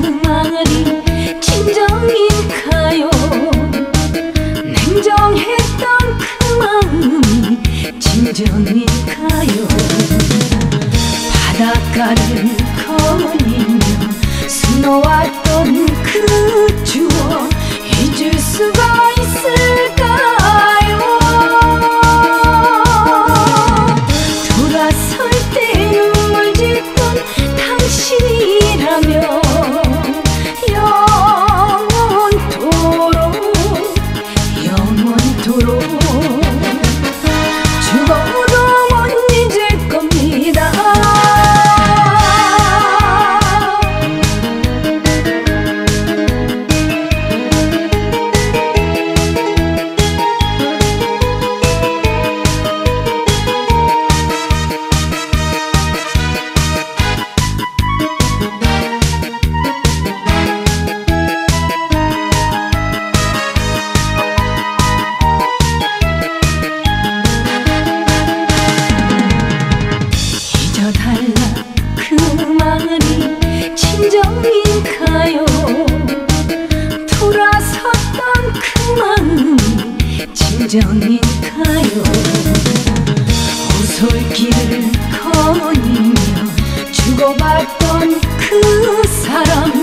말이 진정일까요? 냉정했던 그 마음이 진정일까요? 바닷가를 걸으며 수놓았던 그 추억 여정일까요. 호솔길을 걸으며 죽어봤던 그 사람